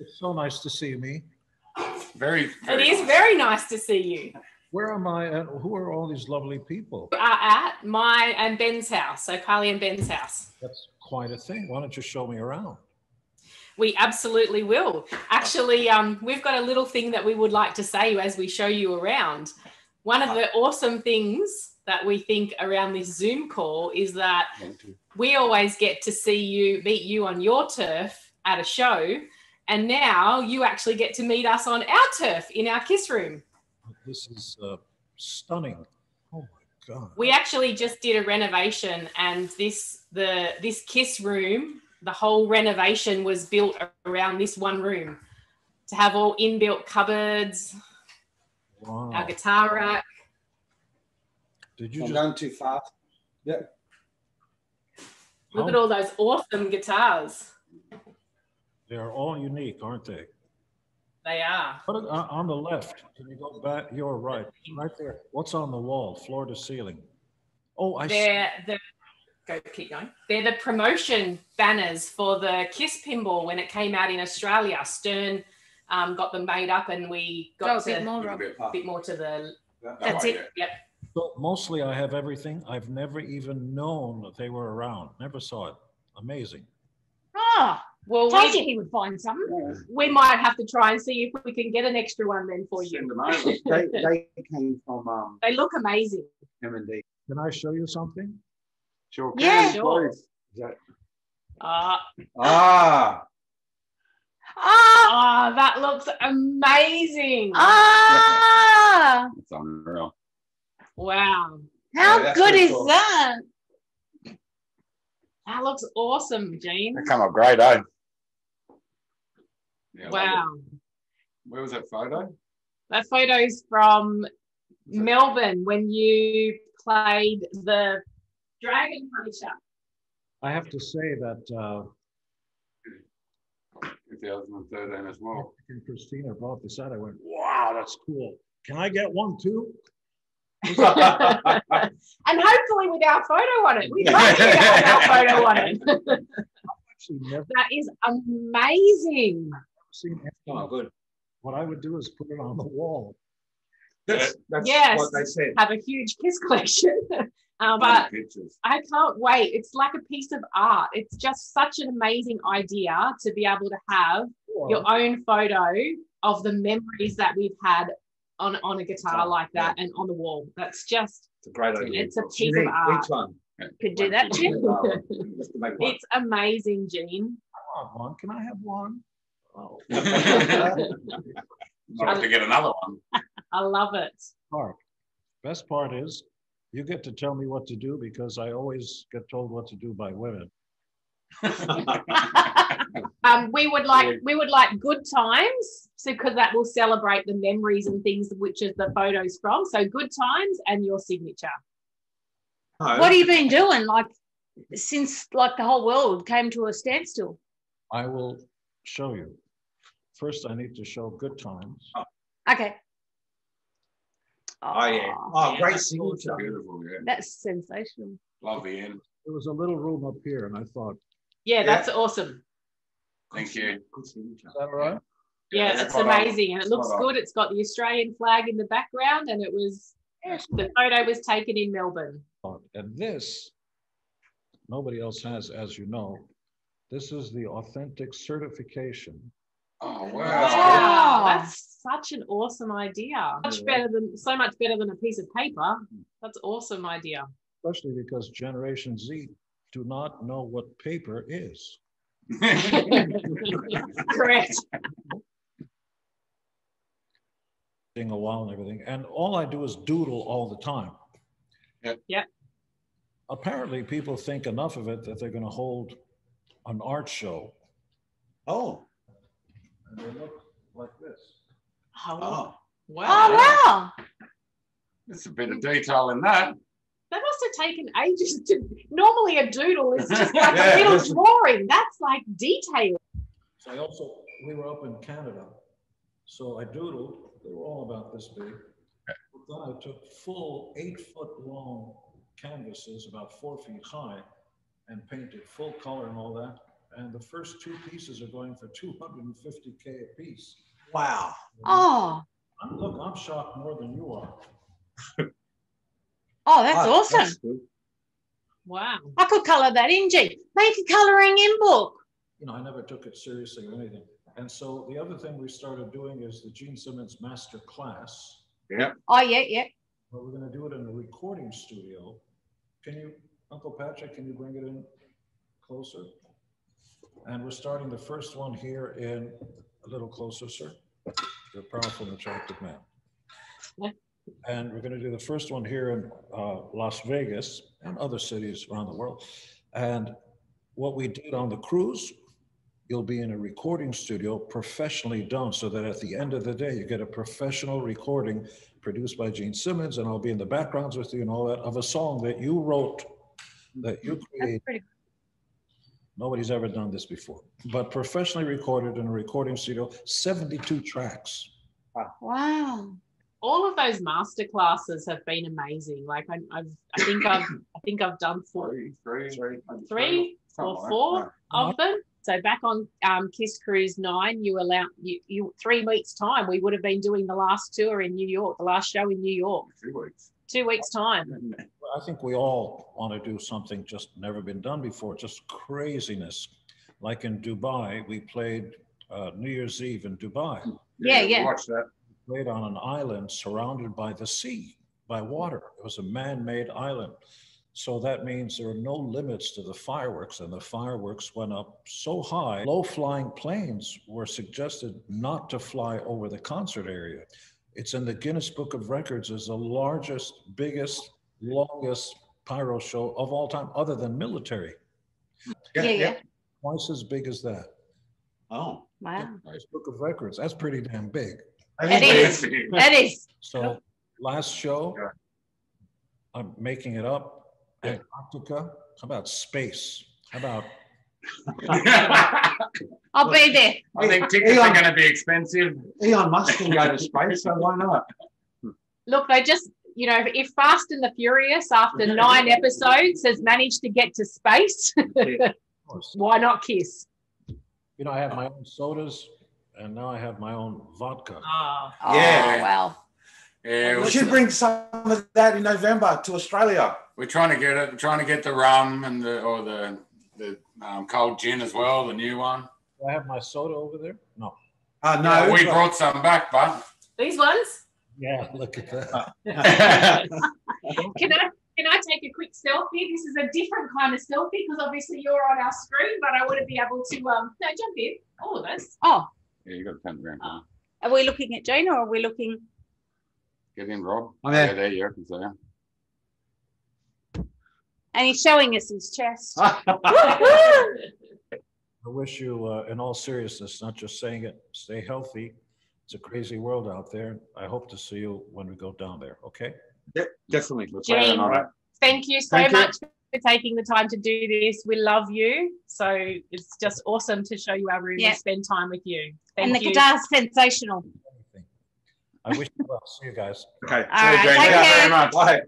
It's so nice to see me. Very. It very is nice. very nice to see you. Where am I and who are all these lovely people? We are at my and Ben's house, so Kylie and Ben's house. That's quite a thing. Why don't you show me around? We absolutely will. Actually, um, we've got a little thing that we would like to say as we show you around. One of the awesome things that we think around this Zoom call is that we always get to see you, meet you on your turf at a show. And now you actually get to meet us on our turf in our kiss room. This is uh, stunning. Oh my God. We actually just did a renovation and this the this kiss room, the whole renovation was built around this one room to have all inbuilt cupboards, Wow. our guitar rack. Did you I'm just going too fast. Yeah. Look at all those awesome guitars. They are all unique, aren't they? They are. What, uh, on the left, can you go back? You're right, right there. What's on the wall, floor to ceiling? Oh, I. They're the go keep going. They're the promotion banners for the Kiss pinball when it came out in Australia. Stern um, got them made up, and we Go got a bit more, A bit a bit more to the. that- that That's it. Yep. So mostly I have everything. I've never even known that they were around. Never saw it. Amazing. Ah, Well, told you he would find something. we might have to try and see if we can get an extra one then for Send you. them over. They, they came from um, They look amazing. M&D. Can I show you something? Sure. Yeah. Sure. Is that- Uh, Ah, Ah, oh, that looks amazing. ah, It's unreal. Wow. how Yeah, good pretty is cool. that? That looks awesome, Gene. They come up great, eh? Yeah, Wow. Where was that photo? That photo's from Melbourne when you played the Dragon Puncher. I have to say that uh, 2013 as well. And Christina brought this out. I went, wow, that's cool. Can I get one too? and hopefully with our photo on it. We'd love to have our photo on it. That is amazing. oh, good. What I would do is put it on the wall. That's, that's Yes. what they said. Have a huge kiss collection. um, but. I can't wait. It's like a piece of art. It's just such an amazing idea to be able to have your own photo of the memories that we've had on, on a guitar like that and on the wall. That's just, It's a great idea. it's a piece of art. Each one. Could do that, Jim. Just to make one. It's amazing, Gene. I want one. Can I have one? Oh, Might have to get another one. I love it. part. Best part is you get to tell me what to do because I always get told what to do by women. Um, we would like we would like good times, so because that will celebrate the memories and things which is the photos from. So good times and your signature. No, What have you been doing? Like since like the whole world came to a standstill. I will show you. First, I need to show good times. Oh. Okay. Oh, yeah. Oh, great signature. Beautiful, yeah. That's sensational. Love the end. There was a little room up here, and I thought, Yeah, that's awesome. Thank you. Good signature. is that all right? Yeah, that's it's spot on. amazing, and it looks Spot on. good. It's got the Australian flag in the background, and it was the photo was taken in Melbourne. And this, nobody else has, as you know. This is the authentic certification. Oh, wow. Wow, Wow. that's such an awesome idea. Much better than so much better than a piece of paper. That's awesome idea. especially because Generation Z do not know what paper is. Correct. Being a while and everything, and all I do is doodle all the time. Yeah. Yep. Apparently, people think enough of it that they're going to hold an art show, Oh, and they look like this. Oh, oh. wow. Oh wow. There's a bit of detail in that. That must have taken ages to. Normally, a doodle is just like Yeah, a little listen. drawing. That's like detail. So I also, we were up in Canada, so I doodled, they were all about this big. But then I took full eight foot long canvases, about four feet high, and painted full color and all that. and the first two pieces are going for 250K a piece. Wow. Oh, I'm, look, I'm shocked more than you are. oh, that's Ah, awesome. that's. Wow. I could colour that in, G. Make a colouring in book. You know, I never took it seriously or anything. And so the other thing we started doing is the Gene Simmons Master Class. Yeah. Oh, yeah, yeah. But we're gonna do it in a recording studio. Can you, Uncle Patrick, can you bring it in closer? And we're starting the first one here in, a little closer, sir. You're a powerful and attractive man. Yeah. And we're gonna do the first one here in uh, Las Vegas and other cities around the world. And what we did on the cruise, you'll be in a recording studio professionally done so that at the end of the day, you get a professional recording produced by Gene Simmons, and I'll be in the backgrounds with you and all that of a song that you wrote, that you That's created. pretty Nobody's ever done this before, but professionally recorded in a recording studio, 72 tracks. Wow. wow. All of those master classes have been amazing. Like I, I've, I think I've, I think I've done four, Three, three, three, three or four of them. So back on um, Kiss Cruise Nine, you allow you, you three weeks time. We would have been doing the last tour in New York, the last show in New York, Two weeks. two weeks time. I think we all want to do something just never been done before, just craziness. Like in Dubai, we played uh, New Year's Eve in Dubai. Yeah, yeah. Watch that. played on an island surrounded by the sea, by water. It was a man-made island. So that means there are no limits to the fireworks, and the fireworks went up so high. Low-flying planes were suggested not to fly over the concert area. It's in the Guinness Book of Records as the largest, biggest, longest pyro show of all time, other than military. Yeah, yeah. Twice as big as that. Oh. Wow. Guinness Book of Records. That's pretty damn big. It is. That is. So last show, I'm making it up. Antarctica. How about space? How about I'll be there. I think tickets are going to be expensive. Elon Musk can go to space, so why not? Look, they just, you know, if Fast and the Furious, after nine episodes, has managed to get to space, why not Kiss? you know, I have my own sodas and now I have my own vodka. Ah, Oh, Yeah. wow. Yeah, We should bring some of that in November to Australia. We're trying to get it. We're trying to get the rum and the or the the um, cold gin as well, the new one. Do I have my soda over there? No. Uh, no, we but- brought some back, bud. these ones? Yeah, look at that. Can I can I take a quick selfie? This is a different kind of selfie because obviously you're on our screen, but I want to be able to um no jump in. All of us. Oh, Yeah, you got to turn it around. Oh. are we looking at Jane or are we looking? Get in, Rob. I'm there. Yeah, there you are. I can see him. And he's showing us his chest. I wish you, uh, in all seriousness, not just saying it, stay healthy. It's a crazy world out there. I hope to see you when we go down there. Okay. Yeah, Definitely. We're planning on. Thank you so Thank you. much for taking the time to do this. We love you. So it's just awesome to show you our room Yeah. and spend time with you. Thank and the you. guitar's sensational. I wish you well. See you guys. Okay. All right, Jane. take Thank you very much. Bye.